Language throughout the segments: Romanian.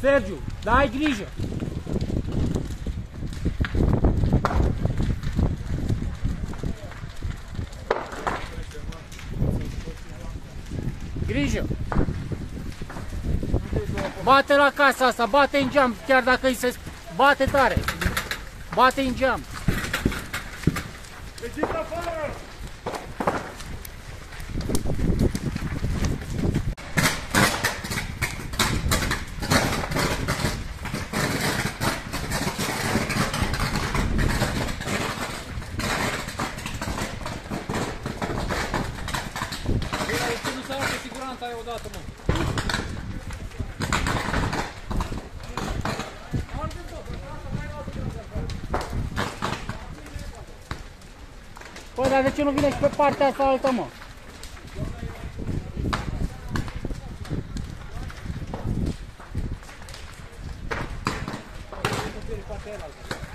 Sergiu, dar ai grijă. Grijă. Bate la casa asta, bate în geam, chiar dacă îi se bate tare. Bate în geam. Ieșiți afară! Aici nu s-a pe siguranța aia odată, mă. Păi, dar de ce nu vine și pe partea asta altă, mă?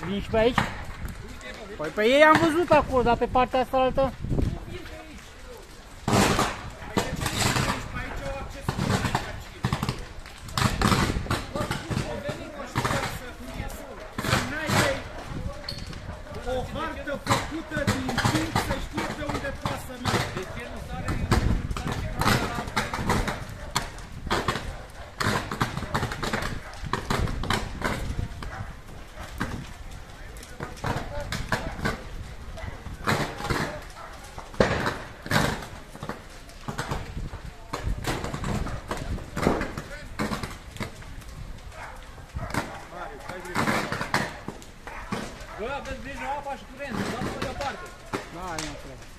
Vin și pe aici? Păi pe ei am văzut acolo, dar pe partea asta altă? Hartă făcută din timp să știe pe unde poate să meargă. De ce nu sare? Bă, aveți grijă apa și curent, dați-mă deoparte. Da, e nu trebuie.